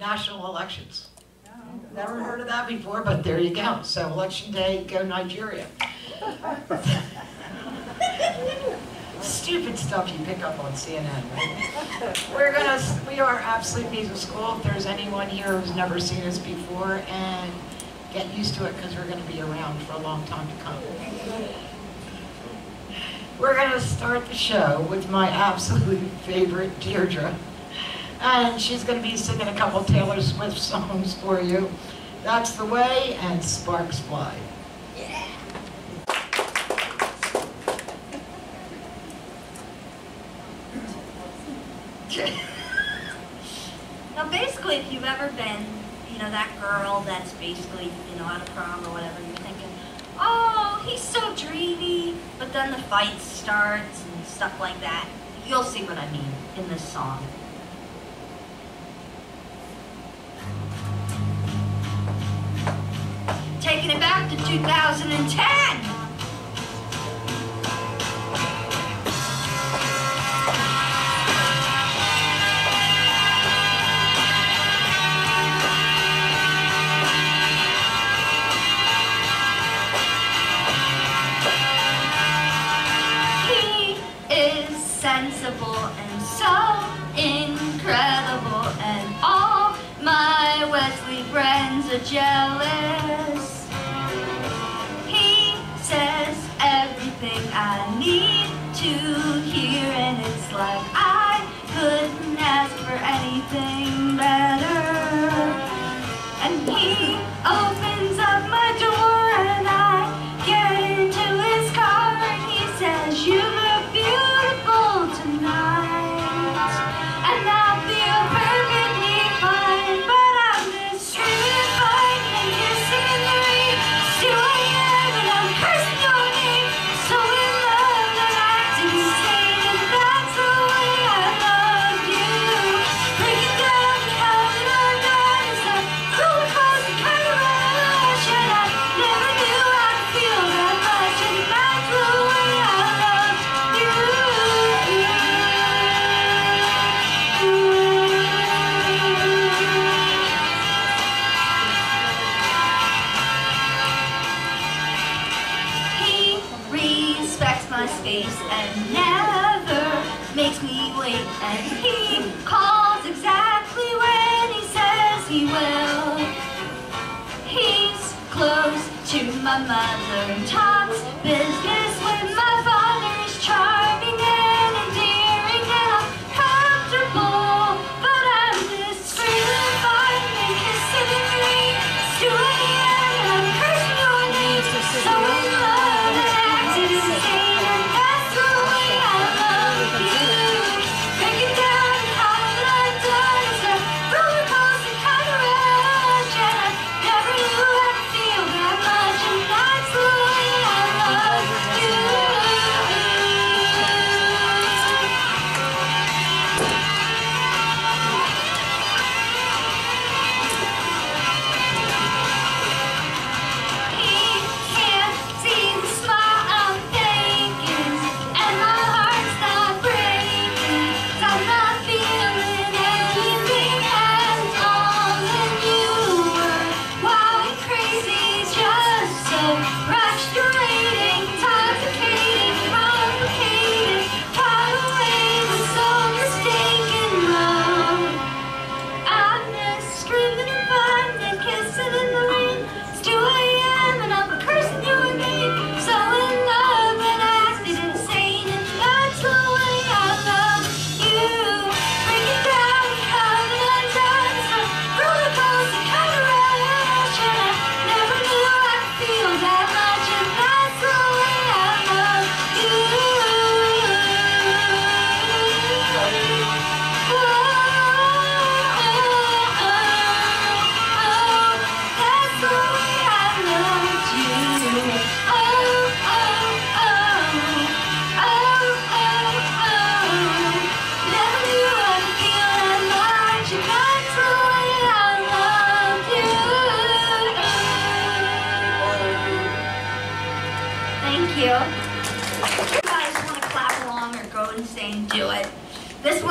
national elections. Oh. Never heard of that before, but there you go. So election day, go Nigeria. Stupid stuff you pick up on CNN, right? We're gonna, we are Absolute Music School. If there's anyone here who's never seen us before, and get used to it because we're gonna be around for a long time to come. We're gonna start the show with my absolute favorite, Deirdre. And she's gonna be singing a couple Taylor Swift songs for you. That's the way, and Sparks Fly. Yeah. now, basically, if you've ever been, you know, that girl that's basically, you know, at a prom or whatever, you're thinking, oh, he's so dreamy, but then the fight starts and stuff like that. You'll see what I mean in this song. Taking it back to 2010. He is sensible and so incredible, and all my Wesley friends are jealous. Everything I need to hear, and it's like I couldn't ask for anything better.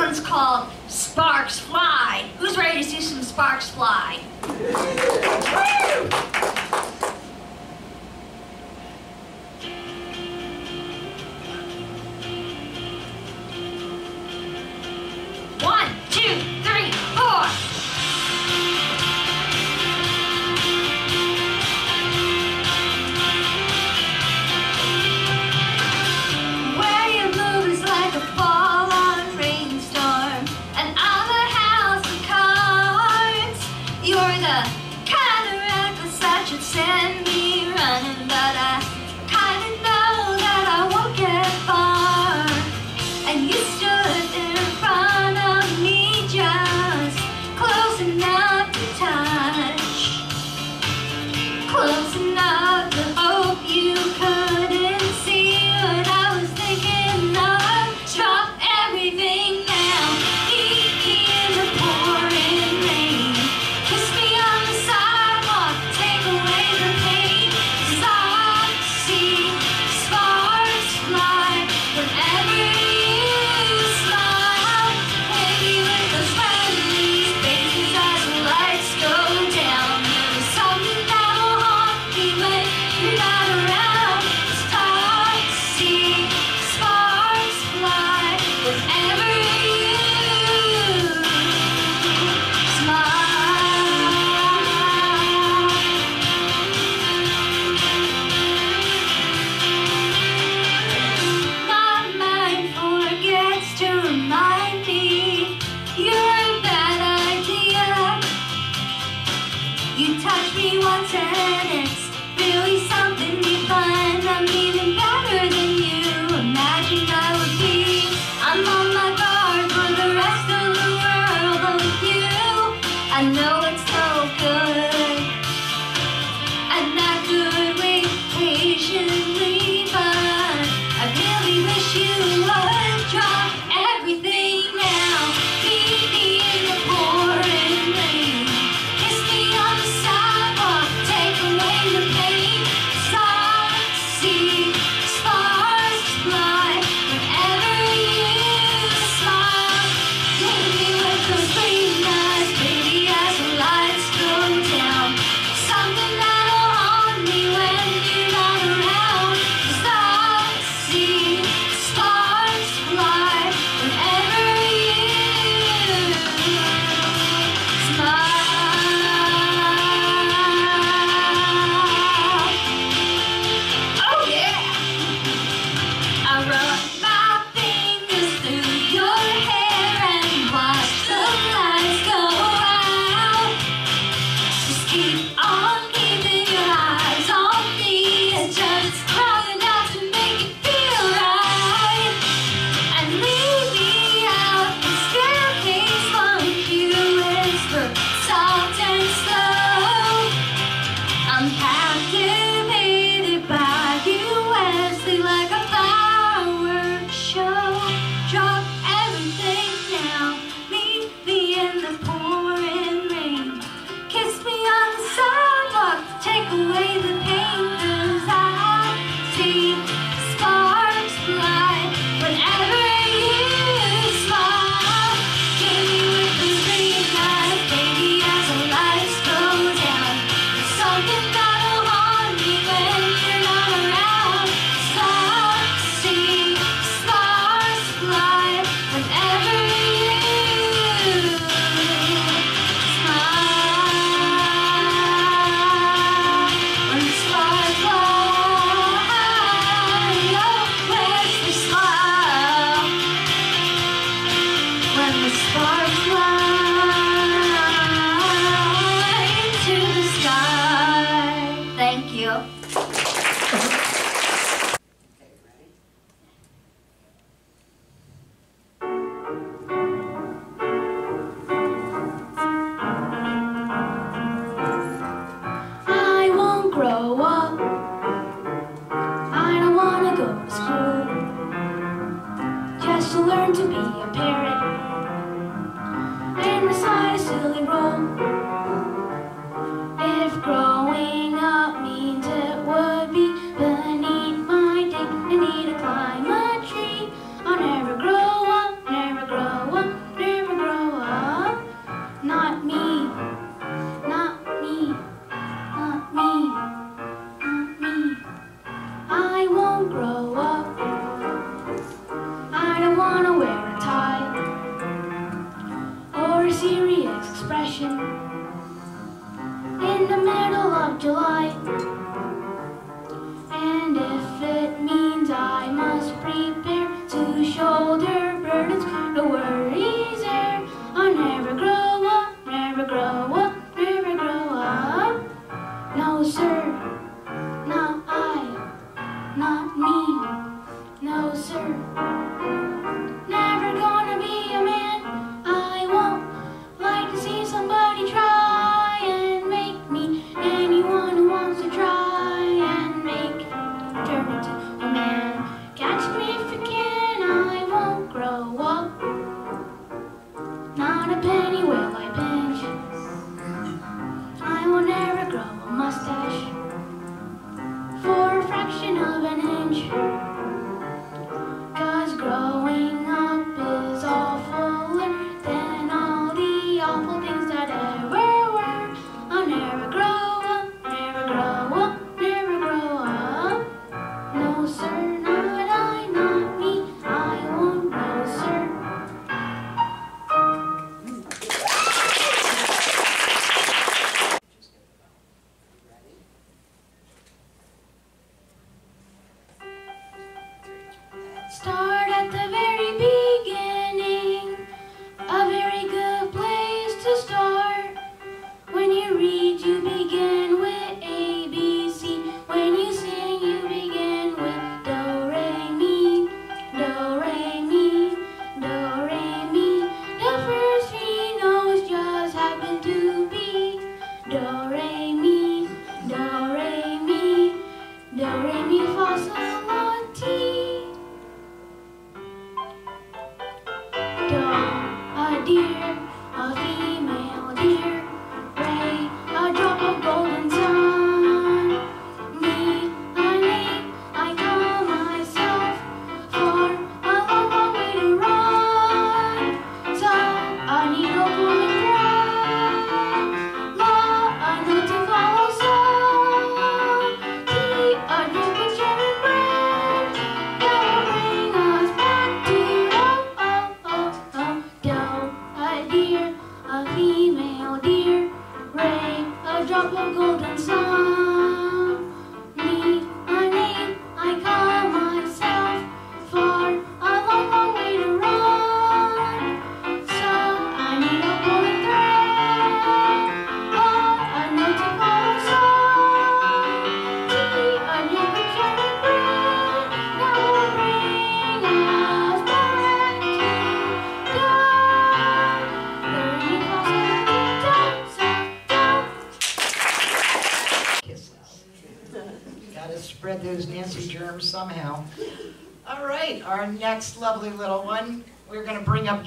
One's called Sparks Fly. Who's ready to see some sparks? sparks fly.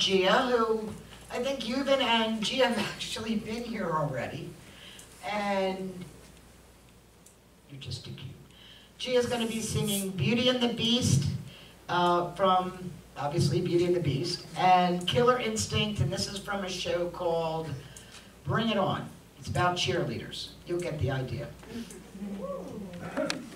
Gia, who I think you've been and Gia have actually been here already. And you're just too cute. Gia's going to be singing Beauty and the Beast uh, from, obviously, Beauty and the Beast, and Killer Instinct, and this is from a show called Bring It On. It's about cheerleaders. You'll get the idea.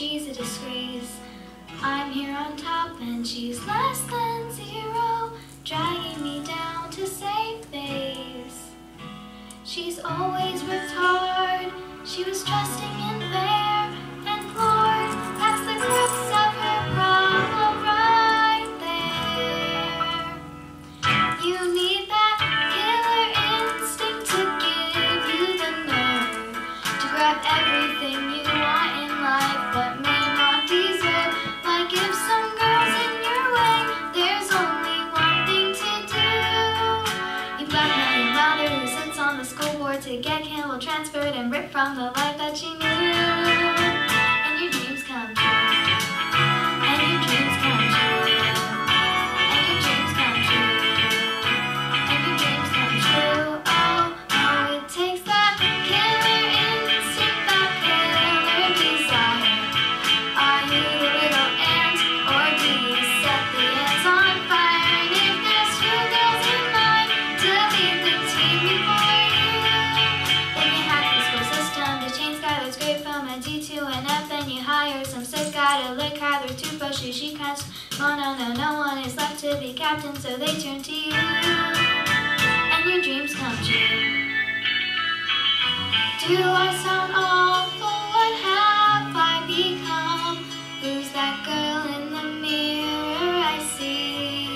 she's a disgrace. I'm here on top and she's less than zero, dragging me down to save face. She's always worked hard, she was trusting in vain. and rip from the life that she knew. Do I awful? What have I become? Who's that girl in the mirror I see?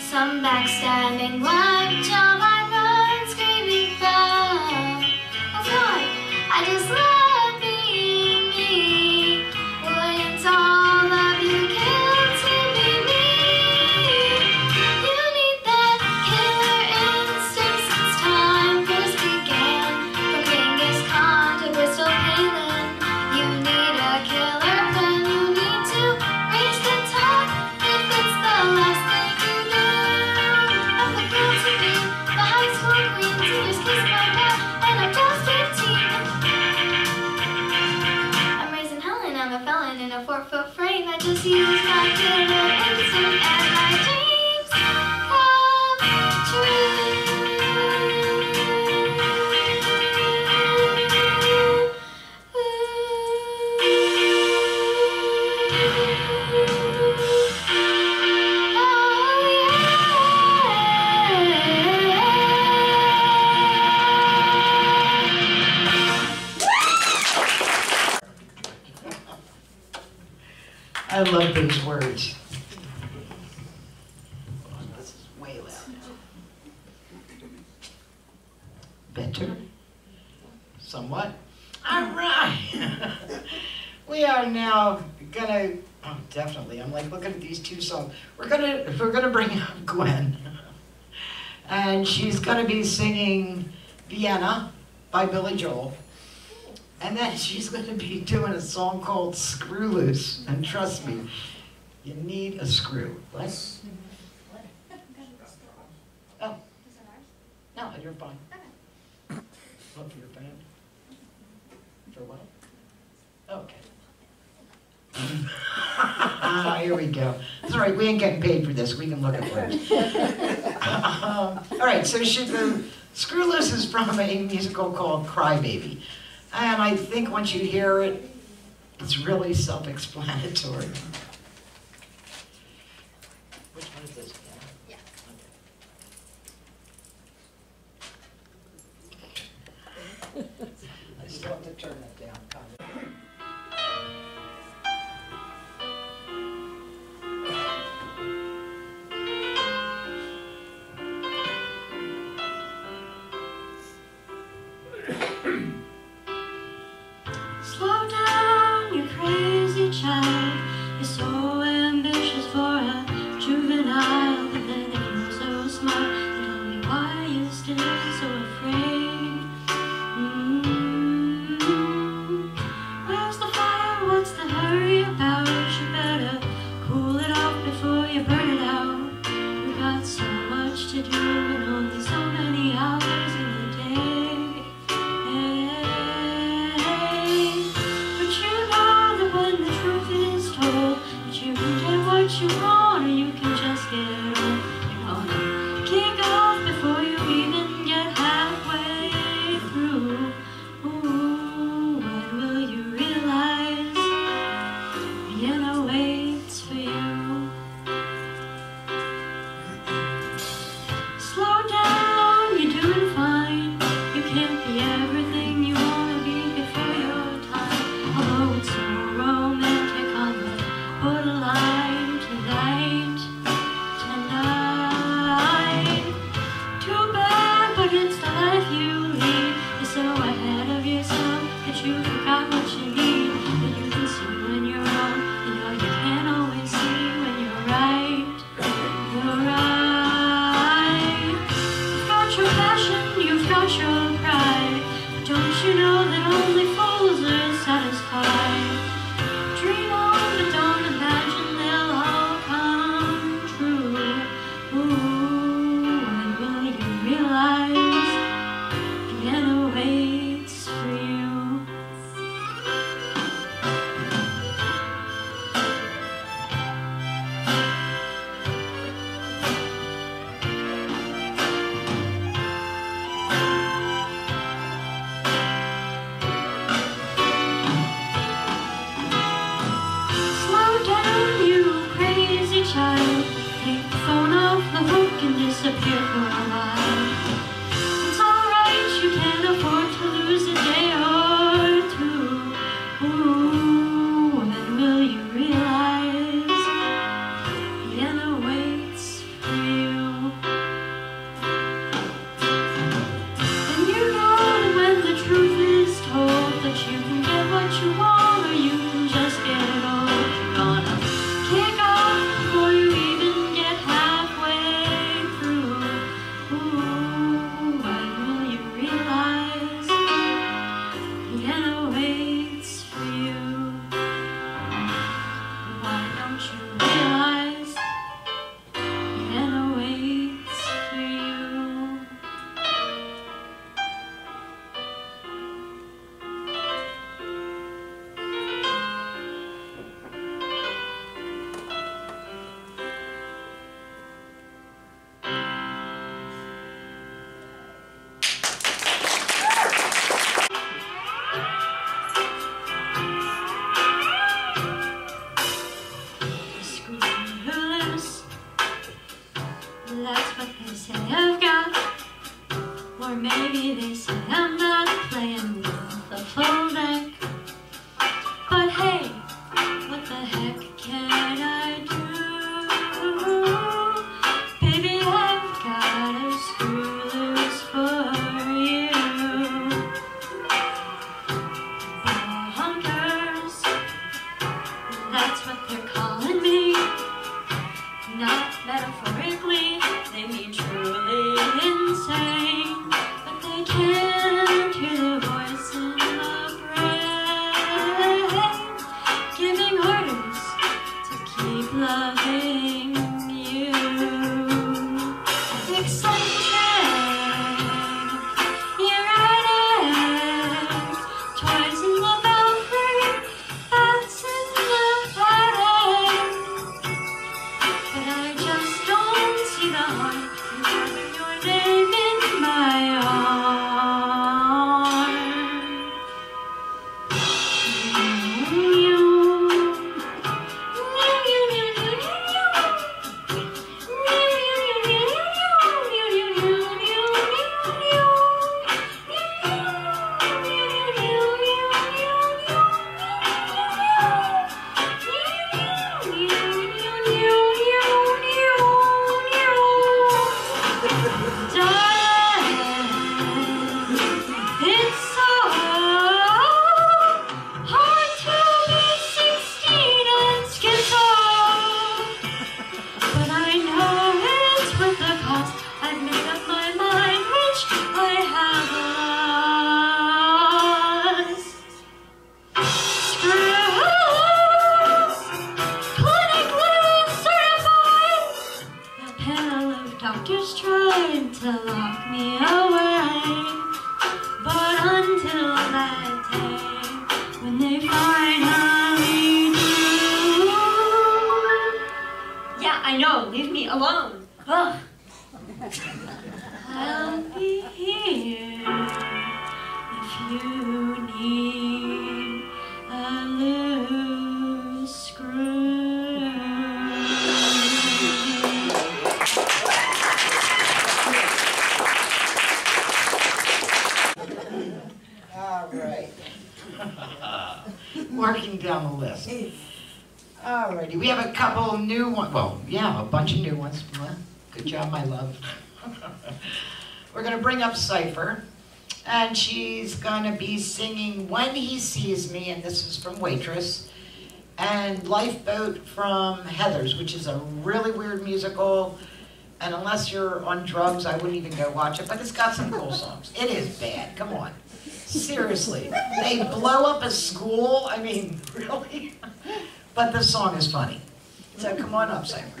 Some backstabbing wife these two songs. We're gonna we're gonna bring up Gwen, and she's gonna be singing Vienna by Billy Joel, and then she's gonna be doing a song called Screw Loose. And trust me, you need a screw. What? Oh, no, you're fine. Love your band. For what? Okay ah, here we go. It's all right, we ain't getting paid for this. We can look at words. um, all right, so she, the Screwloose is from a musical called Cry Baby, And I think once you hear it, it's really self-explanatory. to do. Disappear Cipher, and she's going to be singing When He Sees Me, and this is from Waitress, and Lifeboat from Heathers, which is a really weird musical, and unless you're on drugs, I wouldn't even go watch it, but it's got some cool songs. It is bad, come on. Seriously, they blow up a school, I mean, really? But the song is funny. So come on up, Cypher.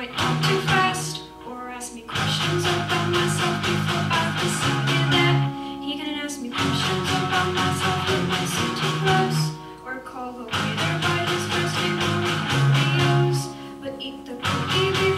went up too fast or ask me questions about myself before I decide that he can't ask me questions about myself in my city close, or call the waiter by his first name or videos, but eat the cookie.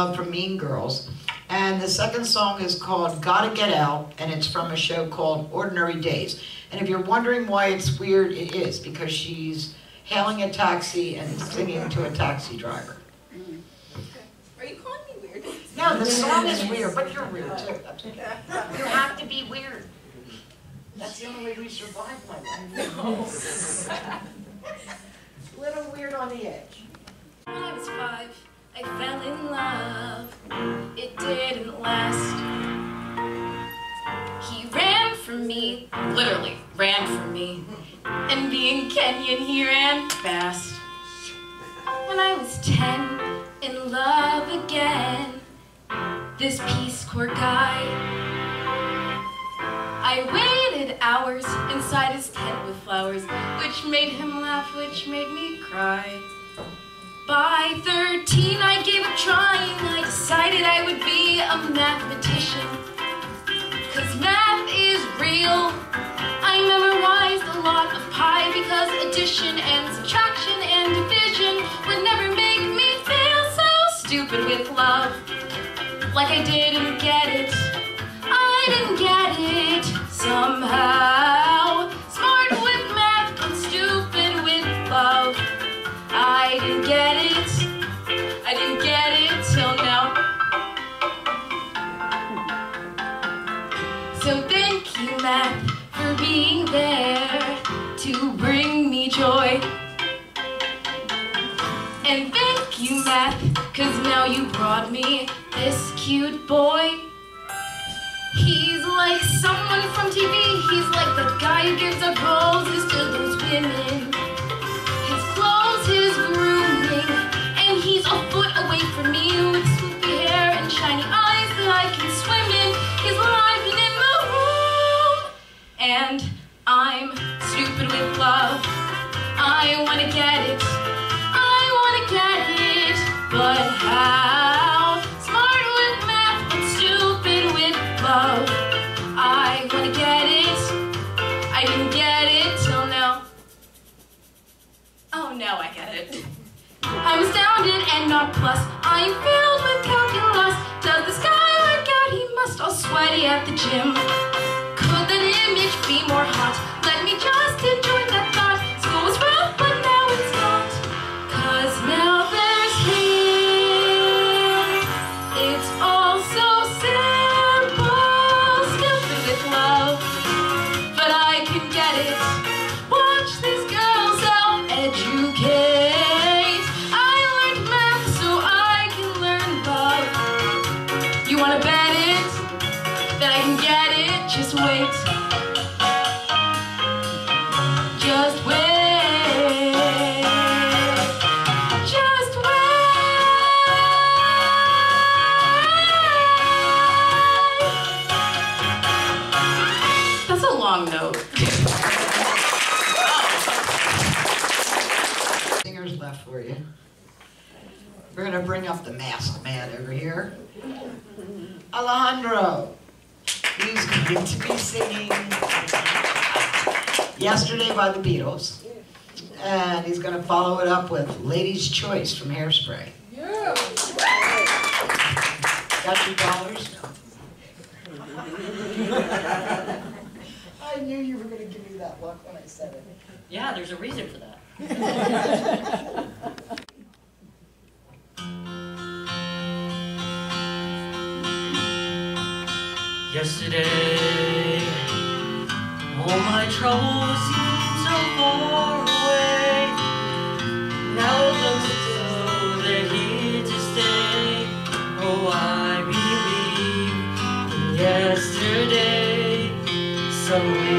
Love from Mean Girls. And the second song is called Gotta Get Out, and it's from a show called Ordinary Days. And if you're wondering why it's weird, it is because she's hailing a taxi and singing to a taxi driver. Are you calling me weird? No, the song is weird, but you're weird too. You have to be weird. That's the only way we survive my life. Little weird on the edge. In love. It didn't last. He ran from me, literally ran from me. And being Kenyan, he ran fast. When I was ten, in love again, this Peace Corps guy. I waited hours inside his tent with flowers, which made him laugh, which made me cry. By 13, I gave up trying. I decided I would be a mathematician. Cause math is real. I memorized a lot of pi because addition and subtraction and division would never make me feel so stupid with love. Like I didn't get it. I didn't get it somehow. For being there to bring me joy. And thank you, Matt, cause now you brought me this cute boy. He's like someone from TV. He's like the guy who gives up roses to those women. Love. I wanna get it, I wanna get it, but how? Smart with math and stupid with love. I wanna get it, I didn't get it till now. Oh, now oh, I get it. I'm astounded and not plus. I'm filled with calculus. Does this guy work out? He must all sweaty at the gym. Could that image be more hot? Alejandro. He's going to be singing Yesterday by the Beatles. And he's gonna follow it up with Lady's Choice from Hairspray. Got your dollars? I knew you were gonna give me that look when I said it. Yeah, there's a reason for that. Yesterday, all my troubles seemed so far away. Now it looks as though they're here to stay. Oh, I believe in yesterday. Suddenly.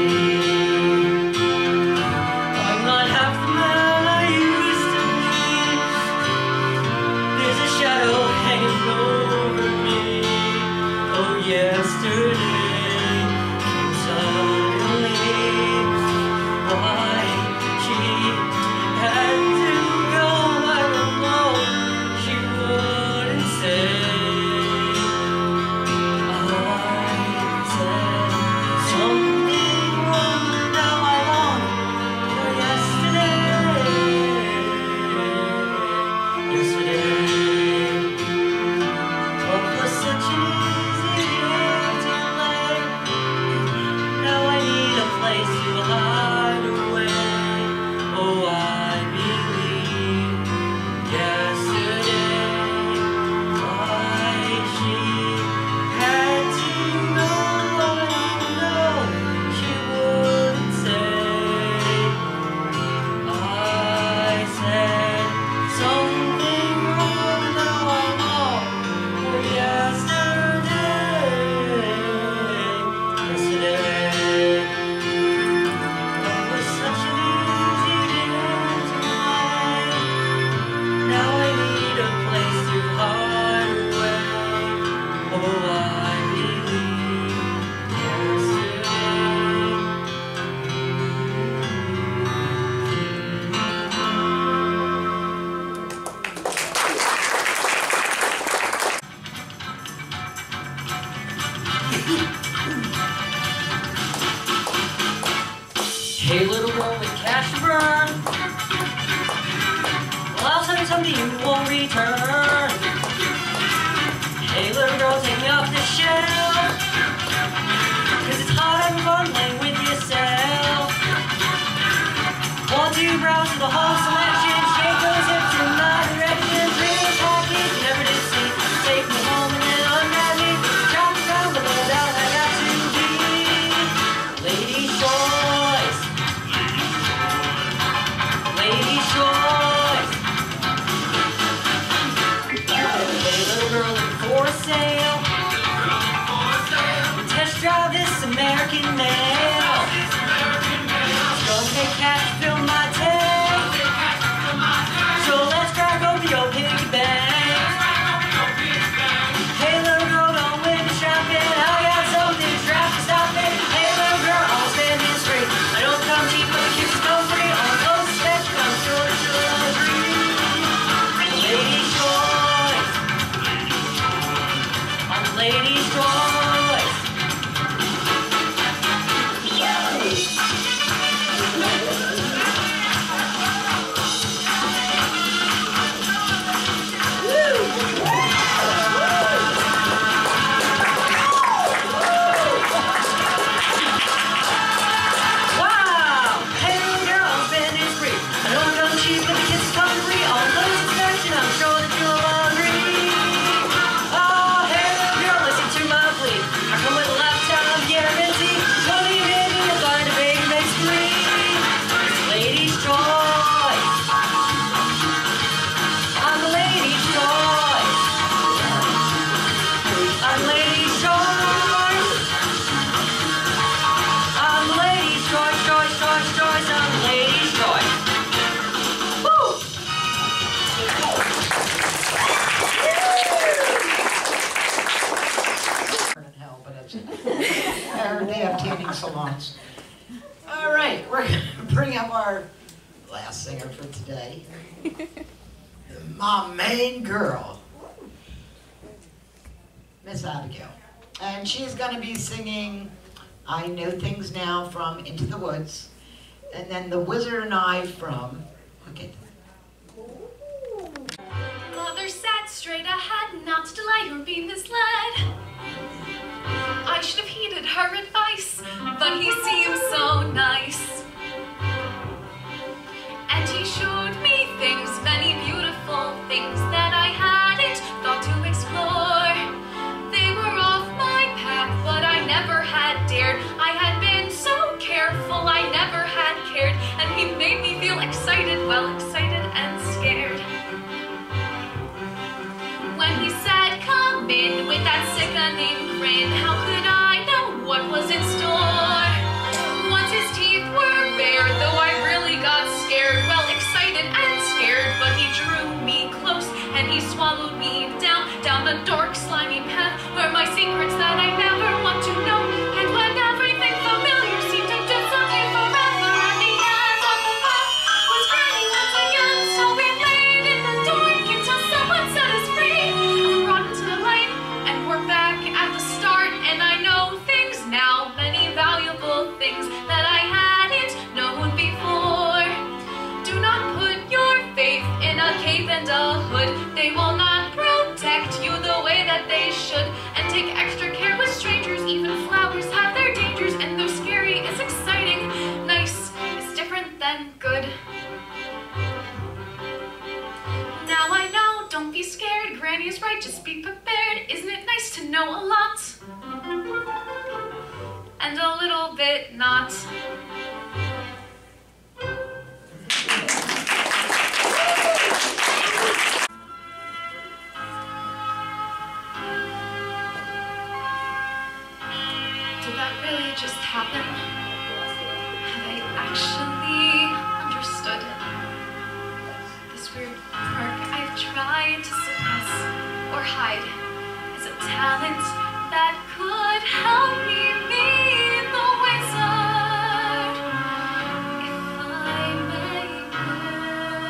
Lady Show. girl, Miss Abigail. And she's going to be singing I Know Things Now from Into the Woods, and then The Wizard and I from, look Mother sat straight ahead, not to delay or be misled. I should have heeded her advice, but he seemed so nice. And he showed me things many beautiful things that I hadn't thought to explore. They were off my path, but I never had dared. I had been so careful, I never had cared. And he made me feel excited, well, excited and scared. When he said, come in, with that sickening grin, how could I know what was in store? Once his teeth were bare, he swallowed me down, down the dark slimy path where my secrets that I never want to know. a lot and a little bit not. talents that could help me be the wizard if I may good.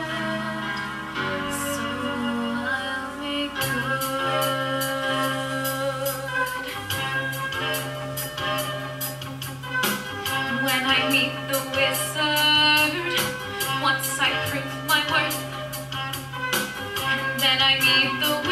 So I'll make good. When I meet the wizard, once I prove my worth, and then I meet the wizard.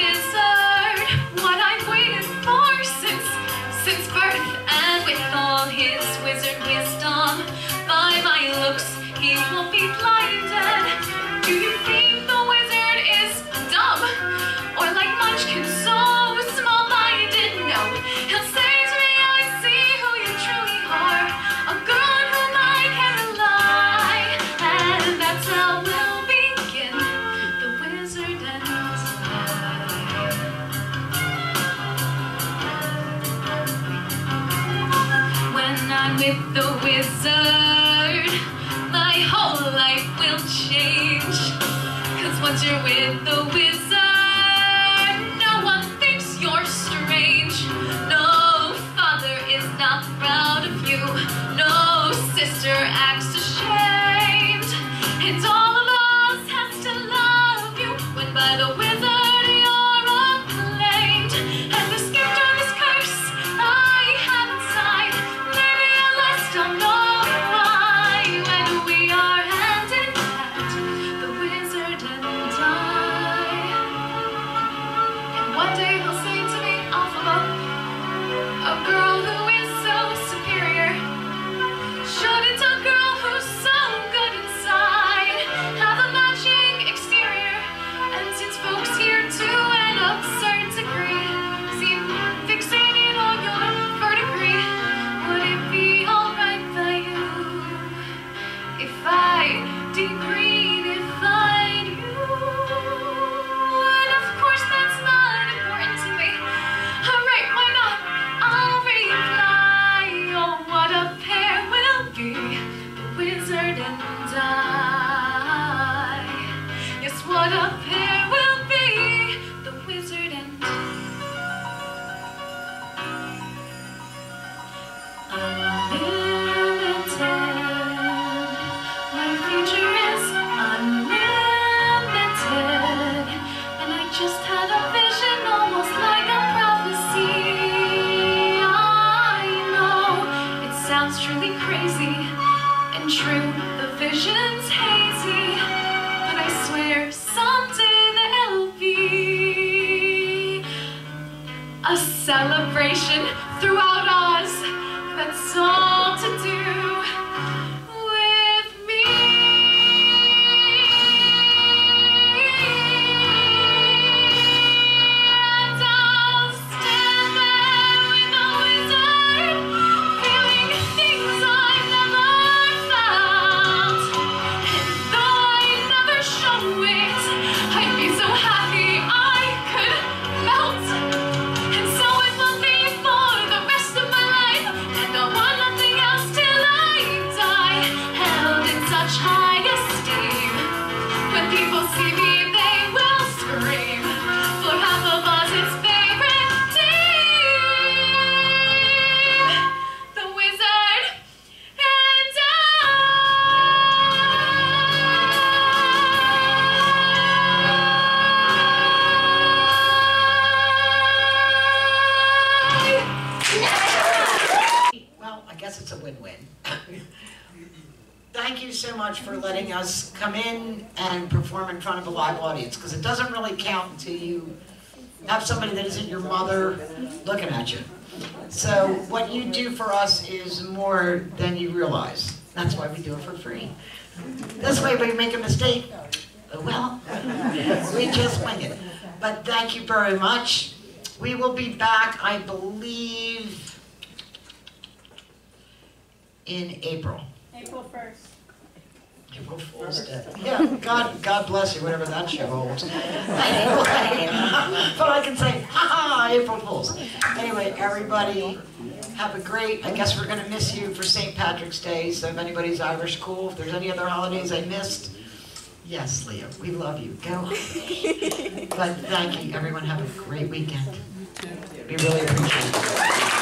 audience because it doesn't really count until you have somebody that isn't your mother looking at you. So what you do for us is more than you realize. That's why we do it for free. This way we make a mistake, well, we just wing it. But thank you very much. We will be back, I believe, in April. April 1st. Fool's Day. Yeah, God, God bless you, whatever that show holds. but I can say, ha ha, April Fools. Anyway, everybody, have a great, I guess we're going to miss you for St. Patrick's Day, so if anybody's Irish, cool. If there's any other holidays I missed, yes, Leo, we love you. Go on. but thank you, everyone. Have a great weekend. We really appreciate it.